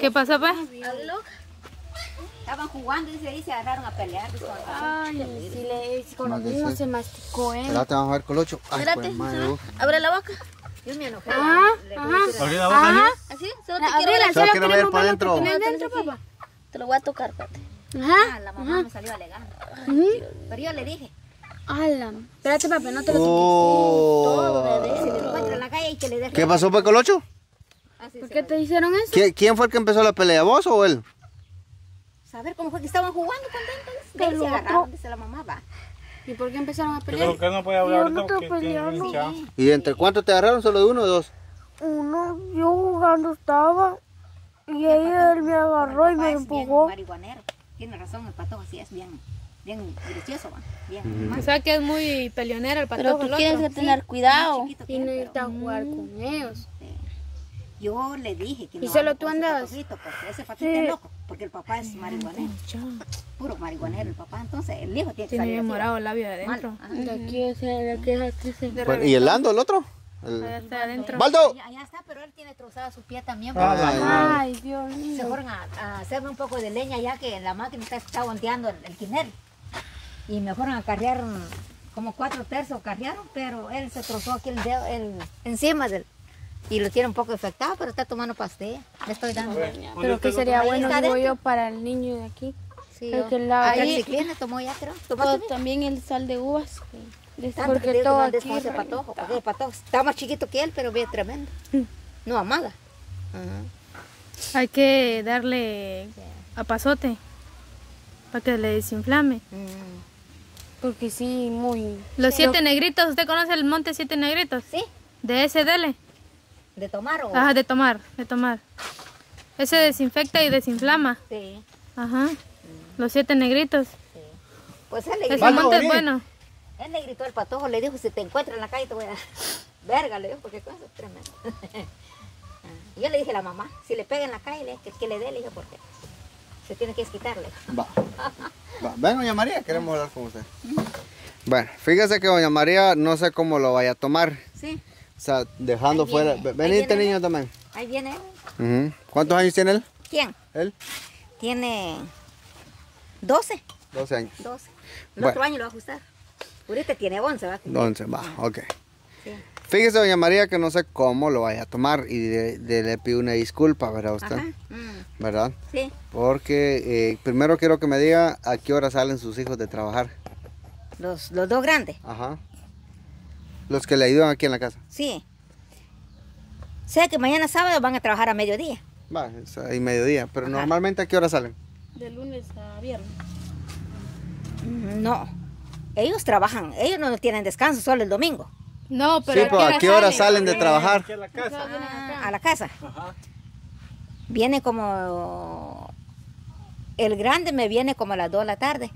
¿Qué pasó, pues? Estaban jugando y se, se agarraron a pelear. dice, Ay, si le si con se masticó, ¿eh? Espérate, vamos a ver colocho. Ay, Espérate, pues, abre la boca. Yo me enojé. Ajá, Le ajá. voy a decir, Abrí la boca así. Así, solo te quiero ver. Solo quiero ver queremos por ver lo que dentro. tenés dentro, papá. Te lo voy a tocar, espérate. Ajá. Ah, la mamá me salió alegando. Ujú. Pero yo le dije, Ala. Espérate, papi, no te lo toques. Oh. si le encuentro en la calle y que le deje. ¿Qué pasó, pues, colocho? Así ¿Por qué te hicieron eso? ¿Qui- ¿Quién fue el que empezó la pelea, vos o él? Saber cómo fue que estaban jugando contentos. De ahí se agarraron, dice la mamá, va. ¿Y por qué empezaron a Yo pelear? creo que no puede hablar Yo no. ¿Y entre cuántos te agarraron? ¿Solo de uno o dos? Uno, yo jugando estaba y ahí él me agarró y me papá empujó. marihuanero. Tiene razón, el patojo así es bien, bien delicioso, va. Bien. O sea que es muy peleonero el Pero patojo. tú el tienes que tener cuidado. Y necesita jugar con ellos. Yo le dije que no ¿Y solo tú ese patojito, porque ese patito es loco, porque el papá es marihuanero, puro marihuanero el papá, entonces el hijo tiene que Tiene salir bien así, morado el labio de adentro. Ajá. De aquí es de aquí es aquí se Bueno, ¿Y el Lando, el otro? El- Allá está adentro. ¡Baldo! Ya está, pero él tiene trozada su pie también. Ah, porque la- Ay, Dios se mío. fueron a, a hacerme un poco de leña ya que la máquina está, está ondeando el, el quinel. Y me fueron a carrear mm, como cuatro tercios carrearon, pero él se trozó aquí el dedo el, encima del... Y lo tiene un poco afectado, pero está tomando pastilla. Le estoy dando. Pero que sería bueno, está digo yo, para el niño de aquí. Sí, el yo- que la- Ahí ciclina tomó ya, creo. O ¿Tomaste bien? también el sal de uvas. de- Porque que todo aquí reventado. patojo, porque el patojo está más chiquito que él, pero ve tremendo. No, amada. Hay que darle a pasote para que le desinflame. Mm. Porque sí, muy... Los siete negritos, ¿usted conoce el monte siete negritos? Sí, De ese dele. de tomar o... Ajá, de tomar, de tomar. Ese desinfecta y desinflama. Sí, Ajá. Los siete negritos. sí. Pues él le, Ese monte es bueno. él le gritó al patojo, le dijo, si te encuentro en la calle te voy a... Verga, le dijo, porque cosa es tremendo. Ah, Yo le dije a la mamá, si le pega en la calle, le- que, que le dé, le dije, porque se tiene que desquitarle. Va. Va. Ven, doña María, queremos hablar con usted. Bueno, fíjese que doña María no sé cómo lo vaya a tomar. Sí, O sea, dejando Ahí fuera. viene, Venite, viene. niño, también. ahí viene él. Ujú. ¿Cuántos años tiene él? ¿Quién? Él. Tiene 12. 12 años. 12. El Bueno. otro año lo va a ajustar. Ahorita tiene 11, ¿va? 11, va, ok. Sí. Fíjese, doña María, que no sé cómo lo vaya a tomar y de- de- le pido una disculpa, ¿verdad usted? Ajá. mm, ¿Verdad? Sí. Porque eh, primero quiero que me diga a qué hora salen sus hijos de trabajar. Los, los dos grandes. Ajá. Los que le ayudan aquí en la casa. Sí. Sé que mañana sábado van a trabajar a mediodía. Va, es ahí mediodía. Pero Ajá. normalmente a qué hora salen. De lunes a viernes. Mm, No. Ellos trabajan, ellos no tienen descanso, solo el domingo. No, pero sí, pero ¿a qué hora salen de trabajar? A la casa. Ah, a la casa. Ajá. Viene como... El grande me viene como a las 2 de la tarde.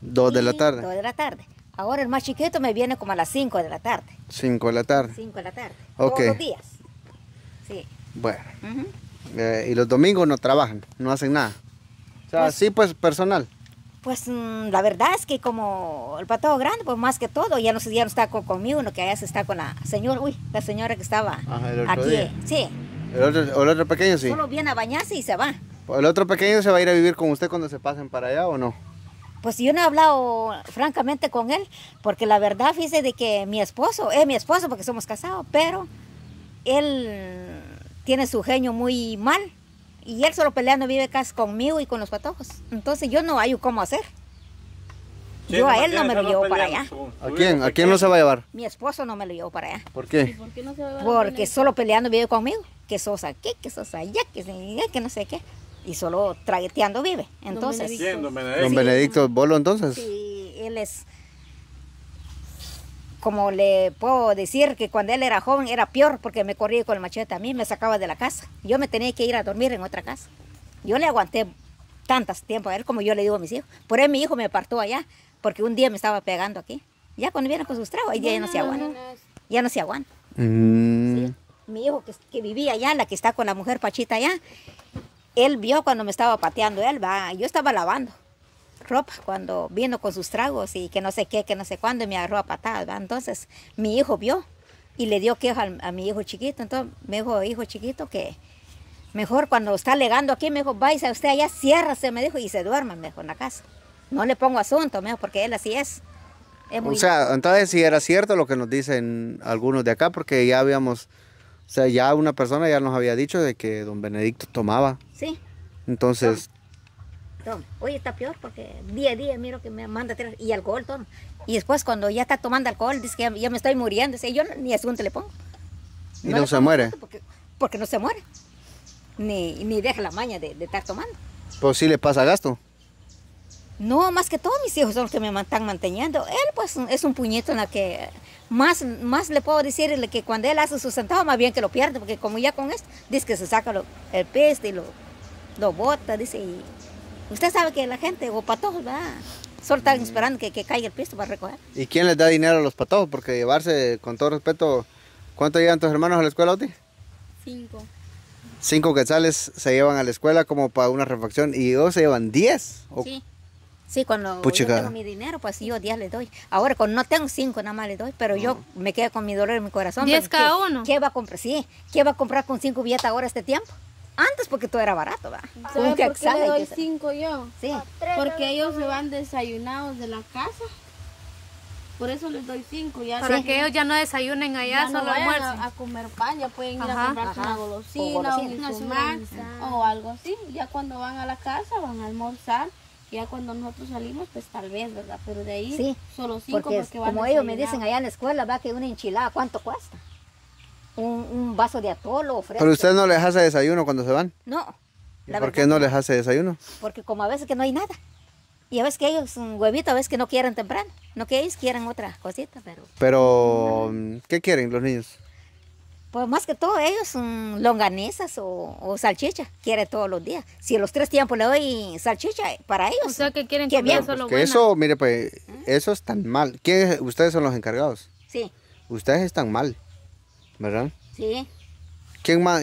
Dos de la tarde. dos de la tarde. Ahora el más chiquito me viene como a las 5 de la tarde. Cinco de la tarde. 5 de la tarde. Ok. Todos los días. Sí. Bueno. Eh, y los domingos no trabajan, no hacen nada. O sea, Pues- sí, pues personal. Pues mm, la verdad es que como el patojo grande, pues más que todo, ya no, ya no está con- conmigo, no que allá se está con la señora, uy, la señora que estaba Ajá, el otro aquí. día. Sí, El otro, el otro pequeño sí. solo viene a bañarse y se va. ¿El otro pequeño se va a ir a vivir con usted cuando se pasen para allá o no? Pues yo no he hablado francamente con él, porque la verdad, fíjese de que mi esposo, es mi esposo porque somos casados, pero él tiene su genio muy mal y él solo peleando vive casi conmigo y con los patojos. Entonces yo no hay cómo hacer. Sí, Yo a él no me lo llevo para allá. según. ¿A quién? ¿A quién no se va a llevar? Mi esposo no me lo llevó para allá. ¿Por qué? ¿Por qué no se va a Porque solo peleando vive conmigo. Que sos aquí, que sos allá, que, que no sé qué. Y solo tragueteando vive. Entonces, ¿Quién, don Benedicto? Don Benedicto Bolo entonces. sí, él es, como le puedo decir, que cuando él era joven era peor porque me corría con el machete a mí, me sacaba de la casa. Yo me tenía que ir a dormir en otra casa. Yo le aguanté tantas tiempo a él como yo le digo a mis hijos. Por eso mi hijo me apartó allá, porque un día me estaba pegando aquí. Ya cuando viene con sus tragos, ahí ya no se aguanta. Ya no se aguanta. Mm, mi hijo que, que vivía allá, la que está con la mujer Pachita allá, él vio cuando me estaba pateando él, va, yo estaba lavando ropa cuando vino con sus tragos y que no sé qué, que no sé cuándo y me agarró a patadas, va. Entonces mi hijo vio y le dio queja al- a, mi hijo chiquito. Entonces me dijo, hijo chiquito, que mejor cuando está legando aquí, me dijo, váyase usted allá, ciérrase, me dijo, y se duerma, me dijo, en la casa. No le pongo asunto, me dijo, porque él así es. Es muy O sea, entonces sí era cierto lo que nos dicen algunos de acá, porque ya habíamos, o sea, ya una persona ya nos había dicho de que don Benedicto tomaba. Sí, Entonces, toma. Hoy está peor porque día a día miro que me manda a tirar y alcohol toma. Y después cuando ya está tomando alcohol, dice que ya, ya me estoy muriendo. Dice, yo no- ni asunto le pongo. y le no se muere. Porque, porque no se muere. Ni, ni deja la maña de, de estar tomando. Pues sí le pasa gasto. No, más que todos mis hijos son los que me están manteniendo. Él pues es un puñito en la que más, más le puedo decirle que cuando él hace su centavo, más bien que lo pierde, porque como ya con esto, dice que se saca lo- el peste y lo, lo bota, dice. Y usted sabe que la gente, o patojos, ¿verdad? Solo están esperando que, que caiga el pisto para recoger. ¿Y quién les da dinero a los patojos? Porque llevarse, con todo respeto, ¿cuánto llevan tus hermanos a la escuela, Oti? Cinco. Cinco quetzales se llevan a la escuela como para una refacción y ellos se llevan diez. O- Sí. Sí, cuando Puchica. yo tengo mi dinero, pues yo 10 le doy. Ahora, cuando no tengo 5, nada más le doy, pero yo me quedo con mi dolor en mi corazón. 10 porque cada ¿qué- uno? ¿Qué va a comprar? Sí, ¿qué va a comprar con 5 billetes ahora este tiempo? Antes porque todo era barato, ¿va? ¿Sabe Un por qué le doy cinco yo? Sí, Porque ellos se van desayunados de la casa. Por eso les doy cinco. Ya Para se- que ellos ya no desayunen allá, ya no solo vayan almuercen. a, a comer pan, ya pueden ir Ajá. a comprarse Ajá. una O golosina, golosina. un Una insumar o algo así. Ya cuando van a la casa van a almorzar. Ya cuando nosotros salimos, pues tal vez, ¿verdad? Pero de ahí Sí, solo cinco porque, porque, van como ellos me dicen allá en la escuela, va que una enchilada, ¿cuánto cuesta? Un, un vaso de atol o fresco. Pero usted no les hace desayuno cuando se van. No. ¿Y la ¿Por qué no les hace desayuno? Porque como a veces que no hay nada. Y a veces que ellos, un huevito, a veces que no quieren temprano. No que ellos quieran otra cosita, pero... Pero, ¿qué quieren los niños? Pues más que todo ellos son longanizas o, o salchicha, quiere todos los días. Si los tres tiempos le doy salchicha, para ellos. O sea que quieren qué comer bien. buena. eso, mire, pues, eso es tan mal. ¿Quién es- ustedes son los encargados. Sí, Ustedes están mal, ¿verdad? sí. ¿Quién, ma-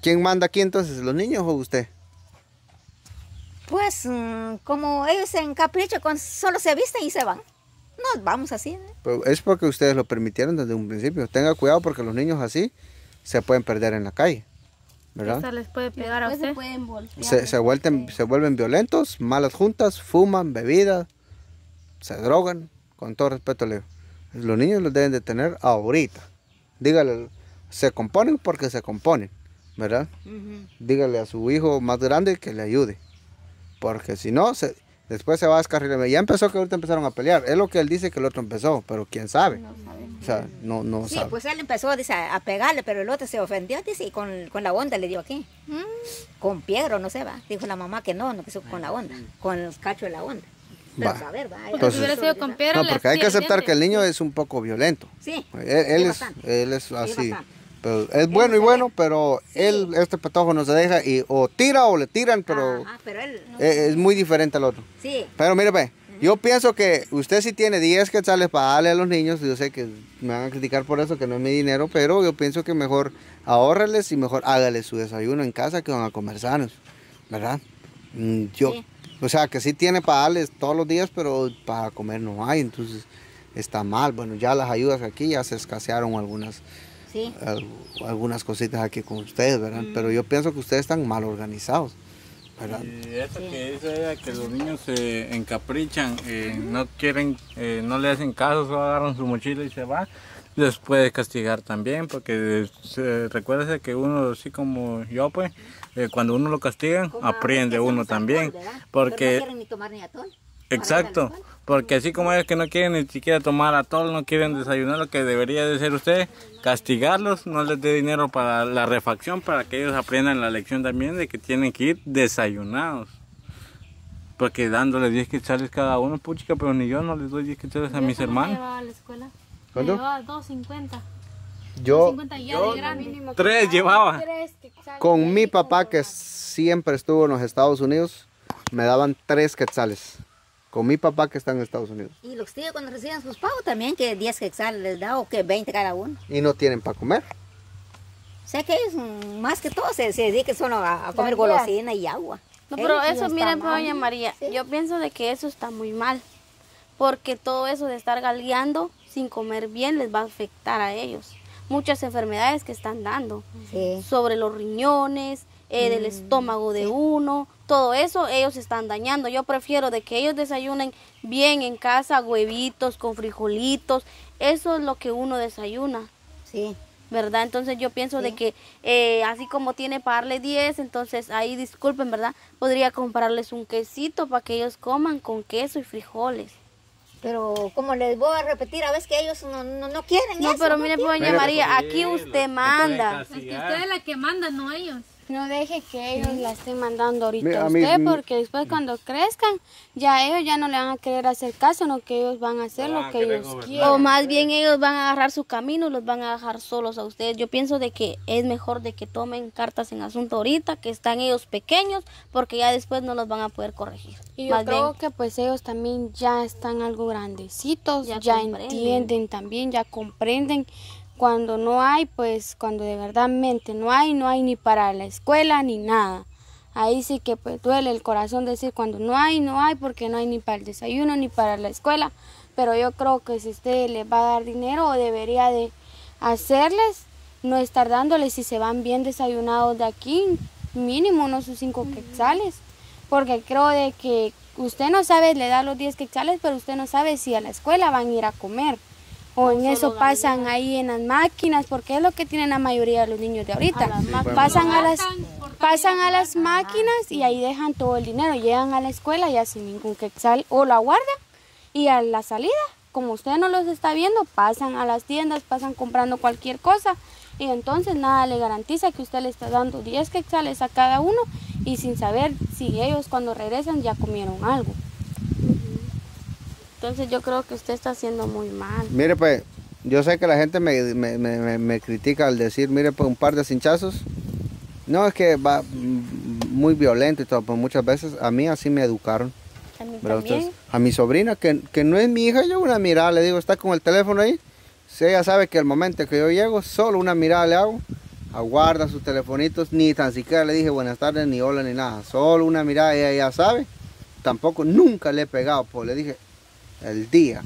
¿Quién manda aquí entonces, los niños o usted? Pues mm, como ellos se encaprichan, con, solo se visten y se van. Nos vamos así. ¿eh? Es porque ustedes lo permitieron desde un principio. Tenga cuidado porque los niños así se pueden perder en la calle, ¿verdad? Esa les puede pegar a se usted. pueden voltear. Se, se, vuelven, se vuelven violentos, malas juntas, fuman, bebida, se drogan, con todo respeto. Los niños los deben de tener ahorita. Dígale, se componen porque se componen, ¿verdad? Dígale a su hijo más grande que le ayude. Porque si no, se- después se va a descarrilar. Ya empezó que ahorita empezaron a pelear. Es lo que él dice que el otro empezó, pero quién sabe. O sea, no, no Sí, sabe. pues él empezó dice, a pegarle, pero el otro se ofendió, dice, y con, con la onda le dio aquí. Mm. Con piedra, no sé, va. Dijo la mamá que no, no que con la onda, con el cacho de la onda. Pero Va. saber, va. Porque si hubiera sido con piedra, No, porque hay que aceptar que el niño es un poco violento. Sí. Él, él es, bastante. él es así. Pero es bueno y bueno, pero él, este patojo no se deja y o tira o le tiran, pero Ajá, pero él, es, es muy diferente al otro. sí. Pero mire, ve, yo pienso que usted sí tiene 10 quetzales para darle a los niños. Yo sé que me van a criticar por eso, que no es mi dinero, pero yo pienso que mejor ahórreles y mejor hágales su desayuno en casa que van a comer sanos, ¿verdad? Mm, Yo, Sí. O sea, que sí tiene para darles todos los días, pero para comer no hay, entonces está mal. Bueno, ya las ayudas aquí ya se escasearon algunas Sí. al- algunas cositas aquí con ustedes, ¿verdad? Pero yo pienso que ustedes están mal organizados, ¿verdad? Y eso que dice ella, que los niños se encaprichan, eh, no quieren, eh, no le hacen caso, solo agarran su mochila y se va, les puede castigar también, porque se, recuérdese que uno, así como yo, pues, eh, cuando uno lo castigan, Como aprende uno también, alcohol, ¿verdad? Pero no porque... quieren ni tomar ni atol. Exacto, porque así como ellos que no quieren ni siquiera tomar atol, no quieren desayunar, lo que debería de ser usted, castigarlos, no les dé dinero para la refacción, para que ellos aprendan la lección también de que tienen que ir desayunados. Porque dándole 10 quetzales cada uno, puchica, pero ni yo no les doy 10 quetzales a mis solo me hermanos. llevaba a la escuela. ¿Cuánto? Me llevaba 2.50. Yo 2.50 ya de grande. Tres llevaba. Con mi papá que siempre estuvo en los Estados Unidos, me daban tres quetzales. Con mi papá que está en Estados Unidos. Y los tíos cuando reciben sus pagos también, que 10 quetzales les da o que 20 cada uno. Y no tienen para comer. O sea que ellos, más que todo, se, se dedican solo a, a comer golosina y agua. No, pero eso, está miren, pues, doña María, yo pienso de que eso está muy mal. Porque todo eso de estar galeando sin comer bien les va a afectar a ellos. Muchas enfermedades que están dando Sí. sobre los riñones, eh, del estómago de uno, todo eso ellos están dañando. Yo prefiero de que ellos desayunen bien en casa, huevitos con frijolitos, eso es lo que uno desayuna. Sí. ¿verdad? Entonces yo pienso de que eh, así como tiene para darle 10, entonces ahí disculpen, ¿verdad? Podría comprarles un quesito para que ellos coman con queso y frijoles. Pero como les voy a repetir, a veces que ellos no, no, no quieren No, eso, pero no mire, quieren. doña María, aquí usted manda. Es que usted es la que manda, no ellos. No deje que ellos la estén mandando ahorita Mira, a mí- usted, porque después cuando crezcan, ya ellos ya no le van a querer hacer caso, no que ellos van a hacer Lo van lo a que ellos quieren. O más bien ellos van a agarrar su camino y los van a dejar solos a ustedes. Yo pienso de que es mejor de que tomen cartas en asunto ahorita, que están ellos pequeños, porque ya después no los van a poder corregir. Y yo Más creo bien, que pues ellos también ya están algo grandecitos, Ya ya, comprenden. entienden también, ya comprenden. Cuando no hay, pues cuando de verdadmente no hay, no hay ni para la escuela ni nada. Ahí sí que pues duele el corazón decir cuando no hay, no hay, porque no hay ni para el desayuno ni para la escuela. Pero yo creo que si usted les va a dar dinero, debería de hacerles, no estar dándoles si se van bien desayunados de aquí, mínimo unos sus cinco quetzales. Porque creo de que usted no sabe, le da los 10 quetzales, pero usted no sabe si a la escuela van a ir a comer. O en eso pasan ahí en las máquinas, porque es lo que tienen la mayoría de los niños de ahorita. pasan a las pasan a las máquinas y ahí dejan todo el dinero. Llegan a la escuela ya sin ningún quetzal o la guardan. Y a la salida, como usted no los está viendo, pasan a las tiendas, pasan comprando cualquier cosa. Y entonces nada le garantiza que usted le está dando 10 quetzales a cada uno. Y sin saber si ellos cuando regresan ya comieron algo. Entonces yo creo que usted está haciendo muy mal. Mire, pues, yo sé que la gente me, me- me- me- critica al decir, mire, pues un par de cinchazos. No es que va muy violento y todo, pues muchas veces a mí así me educaron. A mí también. A mi sobrina, que, que no es mi hija, yo una mirada le digo, está con el teléfono ahí. Si ella sabe que el momento que yo llego, solo una mirada le hago. Aguarda sus telefonitos, ni tan siquiera le dije buenas tardes, ni hola, ni nada. Solo una mirada, ella ya sabe. Tampoco, nunca le he pegado, pues le dije, el día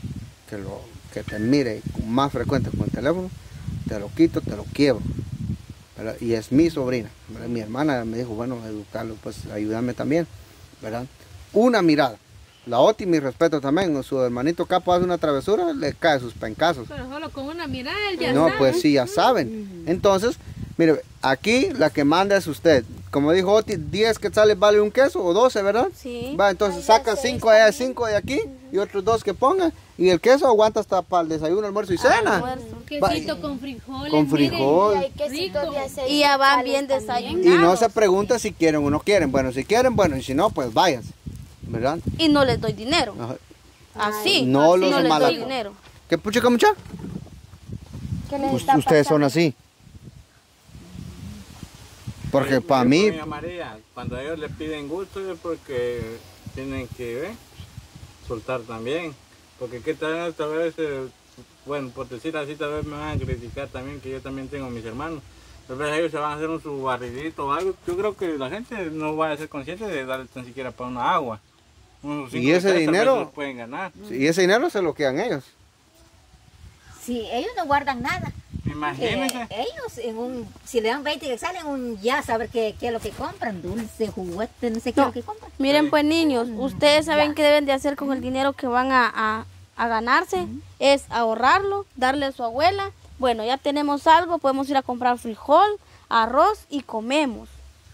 que, lo, que te mire más frecuente con el teléfono, te lo quito, te lo quiebro. ¿verdad? Y es mi sobrina. ¿verdad? Mi hermana me dijo, bueno, educarlo, pues ayúdame también. ¿verdad? Una mirada. La y mi respeto también. Su hermanito capo hace una travesura, le cae sus pencazos. Pero solo con una mirada él ya No, sabe. pues sí, ya saben. Entonces, mire, aquí la que manda es usted. Como dijo Oti, 10 quetzales vale un queso o 12, ¿verdad? Sí. Va, entonces saca 5 allá, 5 de aquí y otros dos que ponga. Y el queso aguanta hasta para el desayuno, almuerzo y cena. Almuerzo. Quesito con frijoles. Con frijol. rico. Y ya van bien desayunados. Y no se pregunta si quieren o no quieren. Bueno, si quieren, bueno, y si no, pues váyanse. ¿Verdad? Y no les doy dinero. Ajá. Así. No así los no les doy dinero. ¿Qué puchica mucha? ¿Qué les Us- está ustedes son así. Porque para mí, María, cuando ellos le piden gusto es porque tienen que ¿ve? Soltar también. Porque qué tal, tal vez, eh, bueno, por decir así, tal vez me van a criticar también, que yo también tengo mis hermanos. Tal vez ellos se van a hacer un su barridito o algo. Yo creo que la gente no va a ser consciente de darle tan siquiera para una agua. Unos ¿Y ese dinero? pueden ganar. y ese dinero se lo quedan ellos. Sí, ellos no guardan nada. Imagínense. ellos, en un, si le dan 20 que salen, un ya saber qué, qué es lo que compran, dulce, juguete, no sé qué es lo que compran. Miren pues niños, ustedes saben qué deben de hacer con el dinero que van a, a- a ganarse, es ahorrarlo, darle a su abuela. Bueno, ya tenemos algo, podemos ir a comprar frijol, arroz y comemos,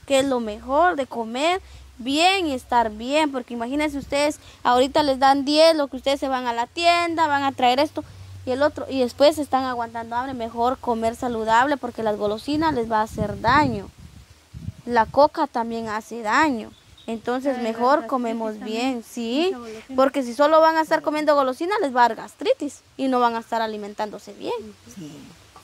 que es lo mejor de comer bien y estar bien, porque imagínense ustedes, ahorita les dan 10, lo que ustedes se van a la tienda, van a traer esto y el otro, y después están aguantando hambre, mejor comer saludable porque las golosinas les va a hacer daño. La coca también hace daño. Entonces mejor comemos bien, sí, porque si solo van a estar comiendo golosinas les va a dar gastritis y no van a estar alimentándose bien. Sí.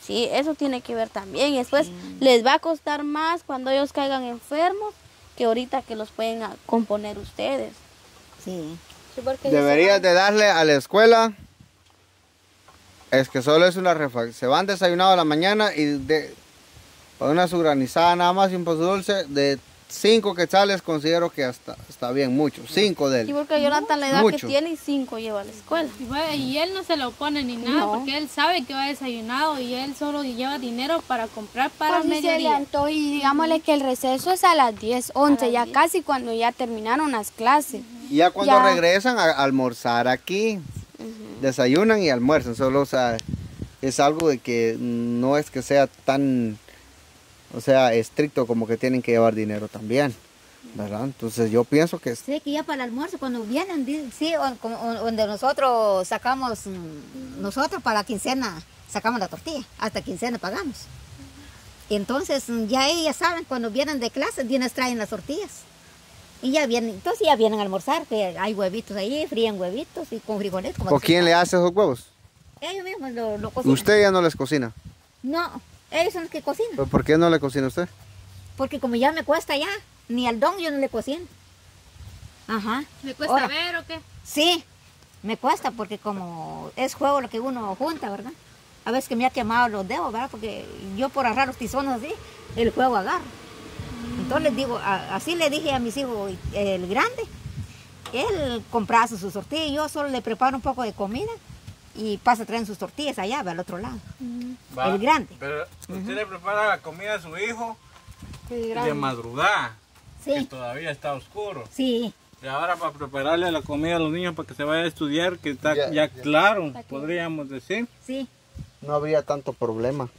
Sí, eso tiene que ver también. Y después les va a costar más cuando ellos caigan enfermos que ahorita que los pueden componer ustedes. Sí. Sí, Deberías de darle a la escuela. Es que solo es una refacción. Se van desayunados a la mañana y de para una su granizada nada más y un pozo dulce de cinco quetzales considero que hasta está bien mucho. Cinco de Y él. porque Jonathan la edad Mucho. que tiene y cinco lleva a la escuela. Y, él no se lo pone ni nada No. porque él sabe que va desayunado y él solo lleva dinero para comprar para Pues mediodía. y digámosle que el receso es a las 10, 11, ya casi cuando ya terminaron las clases. Y ya cuando Ya. regresan a, a almorzar aquí, desayunan y almuerzan. Solo, o sea, es algo de que no es que sea tan, o sea, estricto como que tienen que llevar dinero también, ¿verdad? Entonces yo pienso que Sí, que ya para el almuerzo, cuando vienen, sí, donde nosotros sacamos, mm, nosotros para la quincena sacamos la tortilla, hasta quincena pagamos. Entonces ya ellas saben, cuando vienen de clase, vienes traen las tortillas. Y ya vienen, entonces ya vienen a almorzar, que hay huevitos ahí, fríen huevitos y con frijoles. como ¿O quién le hace esos huevos? Ellos mismos lo, lo cocinan. Usted ya no les cocina. No, ellos son los que cocinan. ¿Pero ¿Por qué no le cocina usted? Porque como ya me cuesta ya, ni al don yo no le cocino. Ajá. ¿Le cuesta Ahora, ver o qué? Sí, me cuesta porque como es juego lo que uno junta, ¿verdad? A veces que me ha quemado los dedos, ¿verdad? Porque yo por agarrar los tizones así, el juego agarra. Entonces les digo, así le dije a mis hijos, el grande, él compraba sus tortillas, yo solo le preparo un poco de comida y pasa a traer sus tortillas allá, al otro lado. Va, El grande. Pero usted le prepara la comida a su hijo de madrugada, que Sí, todavía está oscuro. sí, Y ahora para prepararle la comida a los niños para que se vaya a estudiar, que está Ya, ya, ya. claro, podríamos decir. sí. No habría tanto problema.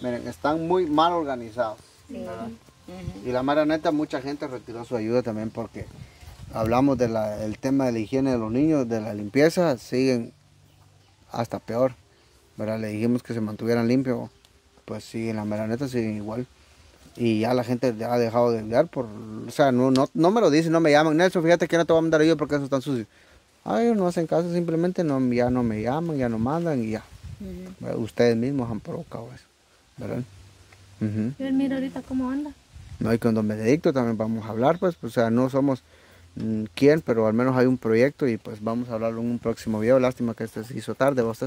Miren, están muy mal organizados. Y la mera neta, mucha gente retiró su ayuda también porque hablamos del tema de la higiene de los niños, de la limpieza, siguen hasta peor. ¿verdad? Le dijimos que se mantuvieran limpios, pues siguen, la mera neta siguen igual. Y ya la gente ya ha dejado de enviar por, o sea, no, no, no me lo dicen, no me llaman. Nelson, fíjate que no te voy a mandar ayuda porque eso está sucio. Ay, ellos no hacen caso, simplemente no, ya no me llaman, ya no mandan y ya. Ustedes mismos han provocado eso, ¿verdad? Ujú. Yo miro ahorita cómo anda. No, y con Don Benedicto también vamos a hablar, pues, o sea, no somos mm, quién, pero al menos hay un proyecto y pues vamos a hablarlo en un próximo video. Lástima que este se hizo tarde, vos,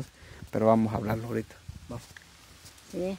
pero vamos a hablarlo ahorita. sí.